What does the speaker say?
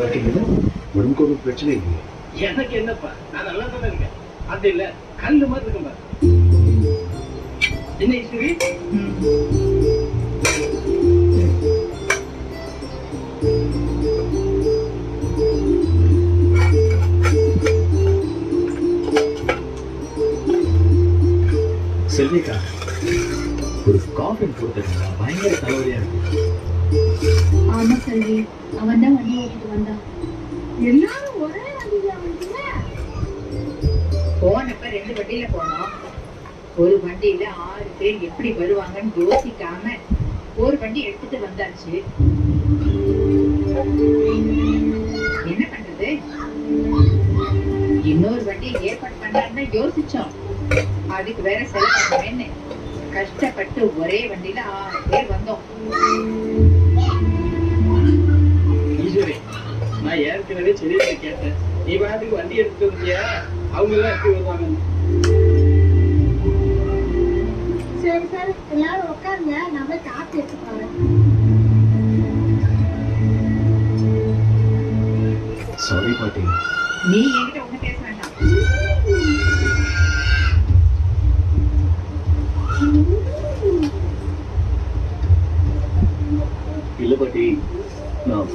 இருக்கீங்களா உடம்புக்கு ஒன்றும் பிரச்சனை இல்லையா எனக்கு என்னப்பா? நான் நல்லா தானே இருக்கேன். அது இல்ல கல்லு மாதிரி இருக்கேன் பாரு. என்ன ஈஸ்வரி செல்விக்கா ஒரு காஃபி கொடுத்துருந்தா பயங்கர தலைவலியா இருக்கு. செல்வி அவன் தான் வண்டி ஓட்டிட்டு வந்தான். எல்லாரும் ஒரே வண்டியில வந்தீங்க போனப்ப ரெண்டு வண்டியில போனோம். ஒரு வண்டியில ஆறு பேர் எப்படி வருவாங்கன்னு யோசிக்காம ஒரு வண்டி எடுத்துட்டு வந்தாச்சு. என்ன பண்றது? இன்னொரு வண்டி ஏற்பாடு பண்ணலாம்னு யோசிச்சோம். அதுக்கு வேற செலவு கஷ்டப்பட்டு ஒரே வண்டியில ஆறு பேர் வந்தோம். நான் ஏற்கனவே சென்னையில கேட்டேன். நீ பாட்டுக்கு வண்டி எடுத்துட்டு வந்தியா அவங்க எல்லாம் எப்படி வருவாங்க? சரி சார். எல்லாரும் உட்காருங்க. நான் போய் காத்து எடுத்துக்கிறேன் சாரி பாட்டி. நீ என்கிட்ட ஒண்ணு பேச வேண்டாம். இல்ல பாட்டி. நான்